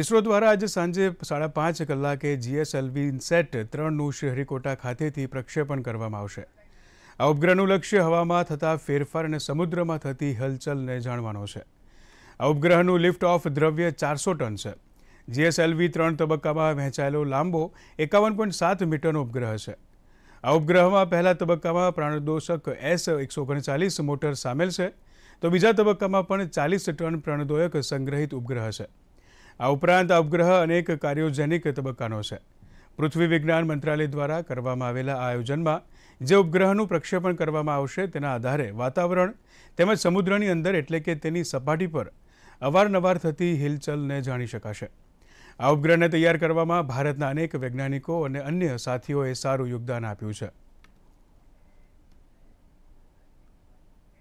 इसरो द्वारा आज सांजे 5:30 કલાકે જીએસએલવી ઇનસેટ 3 નું શ્રીકોટા ખાતેથી પ્રક્ષેપણ કરવામાં આવશે આ ઉપગ્રહનું લક્ષ્ય હવા માં થતા ફેરફાર અને સમુદ્રમાં થતી हलचलને જાણવાનો છે આ ઉપગ્રહનું લિફ્ટ ઓફ દ્રવ્ય 400 ટન છે જીએસએલવી 3 તબક્કામાં વહેંચાયેલો લાંબો 51.7 મીટરનો ઉપગ્રહ છે આ ઉપગ્રહમાં પહેલા તબક્કામાં પ્રાણદોષક S139 મોટર સામેલ છે તો બીજા તબક્કામાં પણ 40 ટન પ્રાણદોયક સંગ્રહિત ઉપગ્રહ છે આ ઉપગ્રહંત ઉપગ્રહ અનેક કાર્યો જૈનિકય તબક્કાનો છે પૃથ્વી વિજ્ઞાન મંત્રાલય દ્વારા કરવામાં આવેલા આ આયોજનમાં જે ઉપગ્રહનું પ્રક્ષેપણ કરવામાં આવશે તેના આધારે વાતાવરણ તેમજ સમુદ્રની અંદર એટલે કે તેની સપાટી પર અવારનવાર થતી હિલચલને જાણી શકાશે આ ઉપગ્રહને તૈયાર કરવામાં ભારતના અનેક વૈજ્ઞાનિકો અને અન્ય સાથીઓએ સારું યોગદાન આપ્યું છે